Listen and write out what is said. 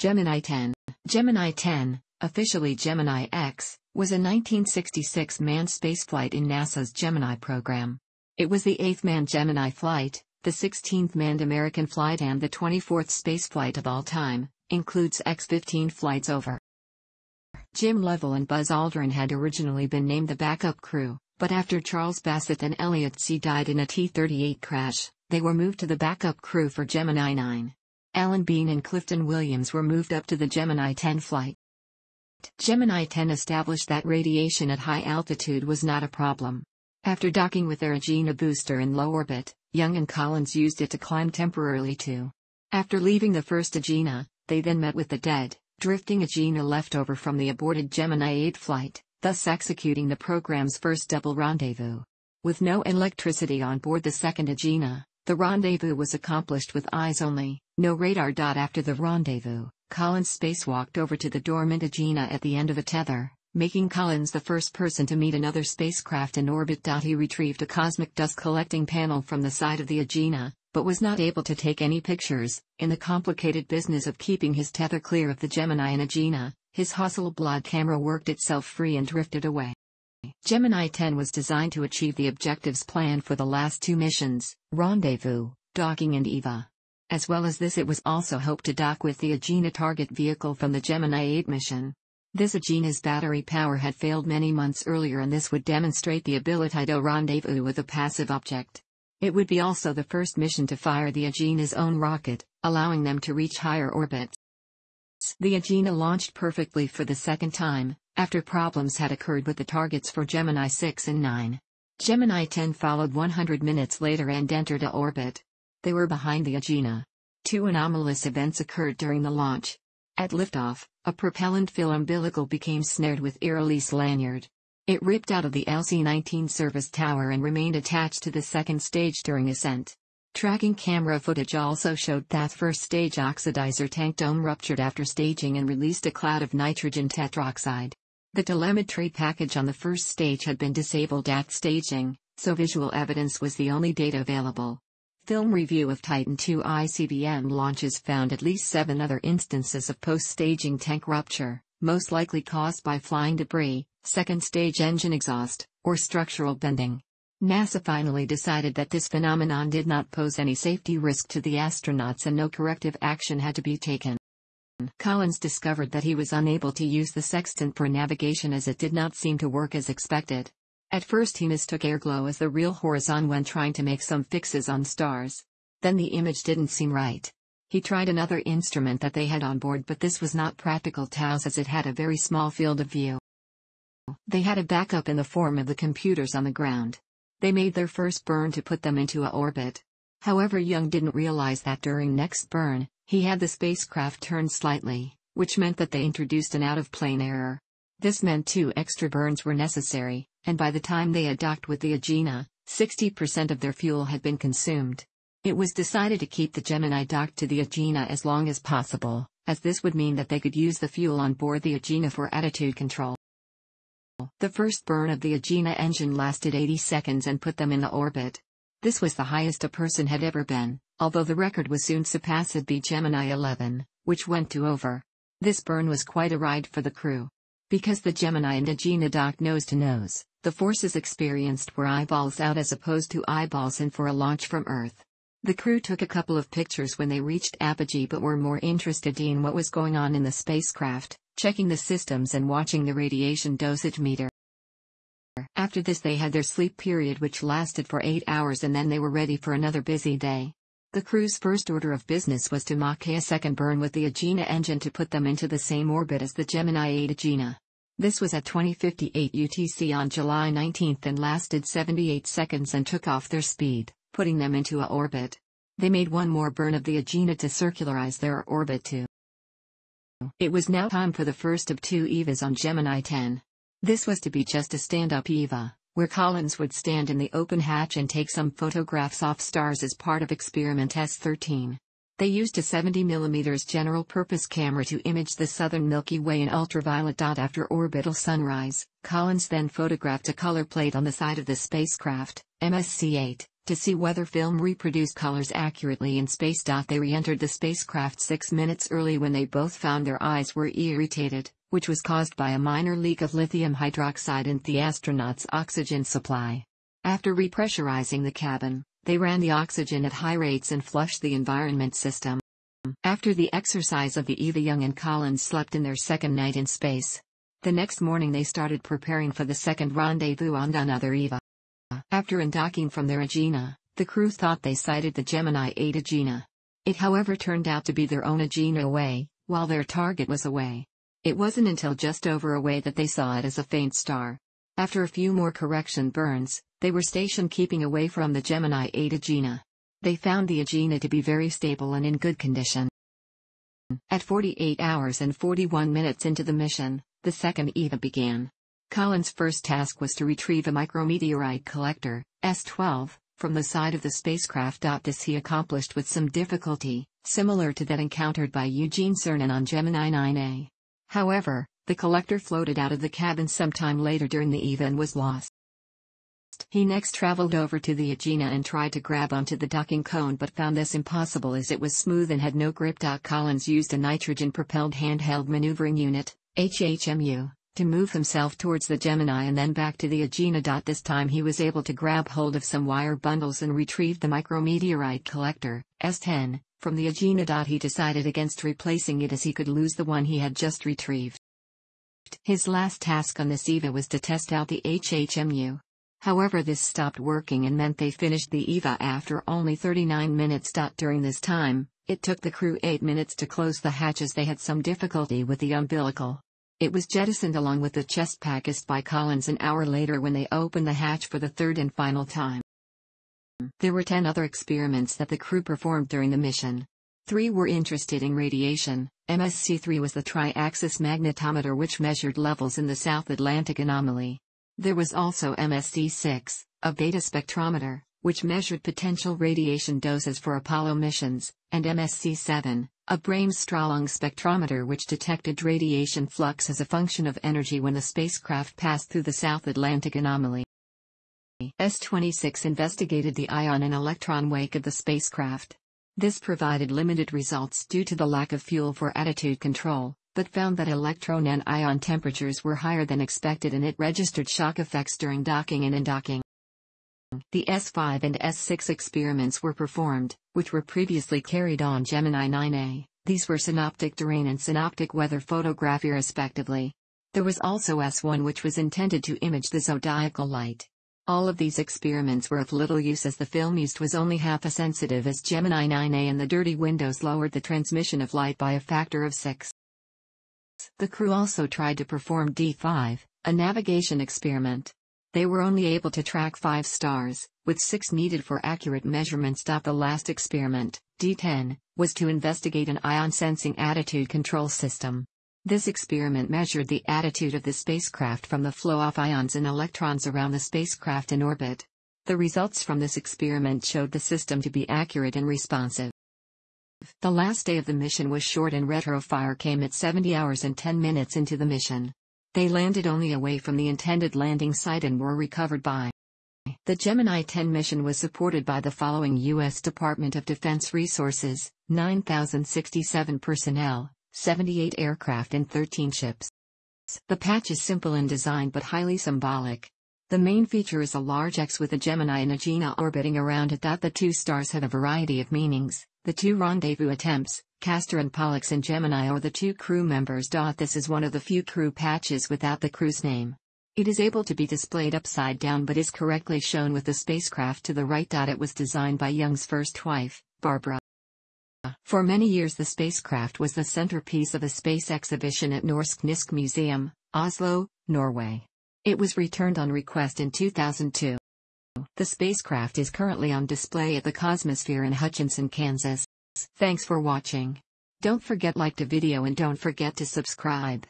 Gemini 10. Gemini 10, officially Gemini X, was a 1966 manned spaceflight in NASA's Gemini program. It was the eighth manned Gemini flight, the 16th manned American flight and the 24th spaceflight of all time, includes X-15 flights over. Jim Lovell and Buzz Aldrin had originally been named the backup crew, but after Charles Bassett and Elliot See died in a T-38 crash, they were moved to the backup crew for Gemini 9. Alan Bean and Clifton Williams were moved up to the Gemini 10 flight. Gemini 10 established that radiation at high altitude was not a problem. After docking with their Agena booster in low orbit, Young and Collins used it to climb temporarily too. After leaving the first Agena, they then met with the dead, drifting Agena leftover from the aborted Gemini 8 flight, thus executing the program's first double rendezvous. With no electricity on board the second Agena, the rendezvous was accomplished with eyes only, no radar. After the rendezvous, Collins spacewalked over to the dormant Agena at the end of a tether, making Collins the first person to meet another spacecraft in orbit. He retrieved a cosmic dust collecting panel from the side of the Agena, but was not able to take any pictures. In the complicated business of keeping his tether clear of the Gemini and Agena, his Hasselblad camera worked itself free and drifted away. Gemini 10 was designed to achieve the objectives planned for the last two missions, Rendezvous, Docking and EVA. As well as this it was also hoped to dock with the Agena target vehicle from the Gemini 8 mission. This Agena's battery power had failed many months earlier and this would demonstrate the ability to rendezvous with a passive object. It would be also the first mission to fire the Agena's own rocket, allowing them to reach higher orbits. The Agena launched perfectly for the second time, after problems had occurred with the targets for Gemini 6 and 9. Gemini 10 followed 100 minutes later and entered a orbit. They were behind the Agena. Two anomalous events occurred during the launch. At liftoff, a propellant fill umbilical became snared with air release lanyard. It ripped out of the LC-19 service tower and remained attached to the second stage during ascent. Tracking camera footage also showed that first stage oxidizer tank dome ruptured after staging and released a cloud of nitrogen tetroxide. The telemetry package on the first stage had been disabled at staging, so visual evidence was the only data available. Film review of Titan II ICBM launches found at least seven other instances of post-staging tank rupture, most likely caused by flying debris, second-stage engine exhaust, or structural bending. NASA finally decided that this phenomenon did not pose any safety risk to the astronauts and no corrective action had to be taken. Collins discovered that he was unable to use the sextant for navigation as it did not seem to work as expected. At first he mistook airglow as the real horizon when trying to make some fixes on stars. Then the image didn't seem right. He tried another instrument that they had on board but this was not practical TAOS as it had a very small field of view. They had a backup in the form of the computers on the ground. They made their first burn to put them into a orbit. However Young didn't realize that during next burn, he had the spacecraft turned slightly, which meant that they introduced an out-of-plane error. This meant two extra burns were necessary, and by the time they had docked with the Agena, 60% of their fuel had been consumed. It was decided to keep the Gemini docked to the Agena as long as possible, as this would mean that they could use the fuel on board the Agena for attitude control. The first burn of the Agena engine lasted 80 seconds and put them in the orbit. This was the highest a person had ever been, although the record was soon surpassed by Gemini 11, which went to over. This burn was quite a ride for the crew. Because the Gemini and Agena docked nose to nose, the forces experienced were eyeballs out as opposed to eyeballs in for a launch from Earth. The crew took a couple of pictures when they reached apogee but were more interested in what was going on in the spacecraft, checking the systems and watching the radiation dosage meter. After this they had their sleep period which lasted for 8 hours and then they were ready for another busy day. The crew's first order of business was to mock a second burn with the Agena engine to put them into the same orbit as the Gemini 8 Agena. This was at 2058 UTC on July 19 and lasted 78 seconds and took off their speed, putting them into a orbit. They made one more burn of the Agena to circularize their orbit too. It was now time for the first of two EVAs on Gemini 10. This was to be just a stand-up EVA where Collins would stand in the open hatch and take some photographs off stars as part of Experiment S13. They used a 70mm general purpose camera to image the southern Milky Way in ultraviolet after orbital sunrise. Collins then photographed a color plate on the side of the spacecraft, MSC 8, To see whether film reproduced colors accurately in space. They re entered the spacecraft six minutes early when they both found their eyes were irritated, which was caused by a minor leak of lithium hydroxide in the astronauts' oxygen supply. After repressurizing the cabin, they ran the oxygen at high rates and flushed the environment system. After the exercise of the EVA Young and Collins slept in their second night in space. The next morning they started preparing for the second rendezvous on another EVA. After undocking from their Agena, the crew thought they sighted the Gemini 8 Agena. It however turned out to be their own Agena away, while their target was away. It wasn't until just over away that they saw it as a faint star. After a few more correction burns, they were stationed keeping away from the Gemini 8 Agena. They found the Agena to be very stable and in good condition. At 48 hours and 41 minutes into the mission, the second EVA began. Collins' first task was to retrieve a micrometeorite collector, S-12, from the side of the spacecraft. This he accomplished with some difficulty, similar to that encountered by Eugene Cernan on Gemini 9A. However, the collector floated out of the cabin sometime later during the EVA and was lost. He next traveled over to the Agena and tried to grab onto the docking cone but found this impossible as it was smooth and had no grip. Collins used a nitrogen-propelled handheld maneuvering unit, HHMU, to move himself towards the Gemini and then back to the Agena. This time he was able to grab hold of some wire bundles and retrieve the micrometeorite collector, S10, from the Agena. He decided against replacing it as he could lose the one he had just retrieved. His last task on this EVA was to test out the HHMU. However this stopped working and meant they finished the EVA after only 39 minutes. During this time, it took the crew 8 minutes to close the hatches they had some difficulty with the umbilical. It was jettisoned along with the chest package by Collins an hour later when they opened the hatch for the third and final time. There were 10 other experiments that the crew performed during the mission. Three were interested in radiation. MSC-3 was the tri-axis magnetometer which measured levels in the South Atlantic anomaly. There was also MSC-6, a beta spectrometer, which measured potential radiation doses for Apollo missions, and MSC-7, a Bremsstrahlung spectrometer which detected radiation flux as a function of energy when the spacecraft passed through the South Atlantic anomaly. S-26 investigated the ion and electron wake of the spacecraft. This provided limited results due to the lack of fuel for attitude control, but found that electron and ion temperatures were higher than expected and it registered shock effects during docking and undocking. The S5 and S6 experiments were performed, which were previously carried on Gemini 9A. These were synoptic terrain and synoptic weather photography respectively. There was also S1 which was intended to image the zodiacal light. All of these experiments were of little use as the film used was only half as sensitive as Gemini 9A and the dirty windows lowered the transmission of light by a factor of 6. The crew also tried to perform D5, a navigation experiment. They were only able to track five stars, with six needed for accurate measurements. The last experiment, D10, was to investigate an ion sensing attitude control system. This experiment measured the attitude of the spacecraft from the flow of ions and electrons around the spacecraft in orbit. The results from this experiment showed the system to be accurate and responsive. The last day of the mission was short and retrofire came at 70 hours and 10 minutes into the mission. They landed only away from the intended landing site and were recovered by. The Gemini 10 mission was supported by the following U.S. Department of Defense resources 9,067 personnel, 78 aircraft, and 13 ships. The patch is simple in design but highly symbolic. The main feature is a large X with a Gemini and Agena orbiting around it. That The two stars have a variety of meanings. The two rendezvous attempts, Castor and Pollux and Gemini or the two crew members. This is one of the few crew patches without the crew's name. It is able to be displayed upside down but is correctly shown with the spacecraft to the right. It was designed by Young's first wife, Barbara. For many years the spacecraft was the centerpiece of a space exhibition at Norsk Teknisk Museum, Oslo, Norway. It was returned on request in 2002. The spacecraft is currently on display at the Cosmosphere in Hutchinson, Kansas. Thanks for watching. Don't forget like the video and don't forget to subscribe.